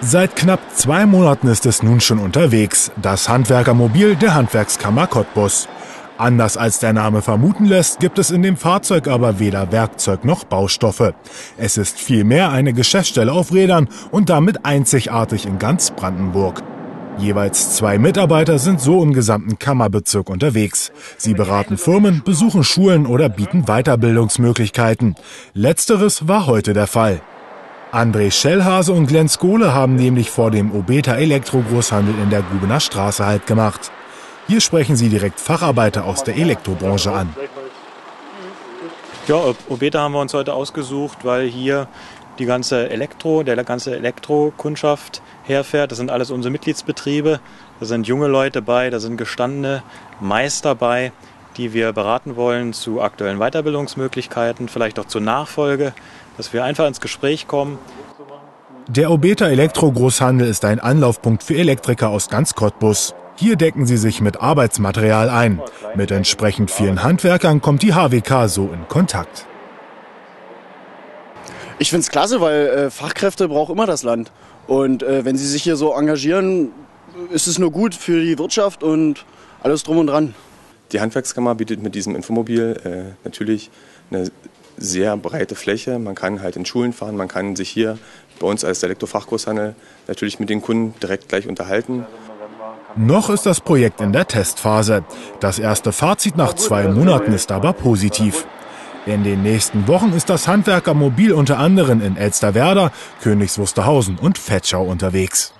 Seit knapp zwei Monaten ist es nun schon unterwegs. Das Handwerkermobil der Handwerkskammer Cottbus. Anders als der Name vermuten lässt, gibt es in dem Fahrzeug aber weder Werkzeug noch Baustoffe. Es ist vielmehr eine Geschäftsstelle auf Rädern und damit einzigartig in ganz Brandenburg. Jeweils zwei Mitarbeiter sind so im gesamten Kammerbezirk unterwegs. Sie beraten Firmen, besuchen Schulen oder bieten Weiterbildungsmöglichkeiten. Letzteres war heute der Fall. André Schellhase und Glenn Skole haben nämlich vor dem Obeta Elektro Großhandel in der Gubener Straße Halt gemacht. Hier sprechen sie direkt Facharbeiter aus der Elektrobranche an. Ja, Obeta haben wir uns heute ausgesucht, weil hier die ganze Elektro, der ganze Elektrokundschaft herfährt. Das sind alles unsere Mitgliedsbetriebe. Da sind junge Leute bei, da sind gestandene Meister bei, die wir beraten wollen zu aktuellen Weiterbildungsmöglichkeiten, vielleicht auch zur Nachfolge, dass wir einfach ins Gespräch kommen. Der Obeta Elektro Großhandel ist ein Anlaufpunkt für Elektriker aus ganz Cottbus. Hier decken sie sich mit Arbeitsmaterial ein. Mit entsprechend vielen Handwerkern kommt die HWK so in Kontakt. Ich finde es klasse, weil äh, Fachkräfte braucht immer das Land. Und äh, wenn sie sich hier so engagieren, ist es nur gut für die Wirtschaft und alles drum und dran. Die Handwerkskammer bietet mit diesem Infomobil äh, natürlich eine sehr breite Fläche. Man kann halt in Schulen fahren, man kann sich hier bei uns als Elektrofachgroßhandel natürlich mit den Kunden direkt gleich unterhalten. Noch ist das Projekt in der Testphase. Das erste Fazit nach zwei Monaten ist aber positiv. In den nächsten Wochen ist das Handwerkermobil unter anderem in Elsterwerda, Königs Wusterhausen und Fetschau unterwegs.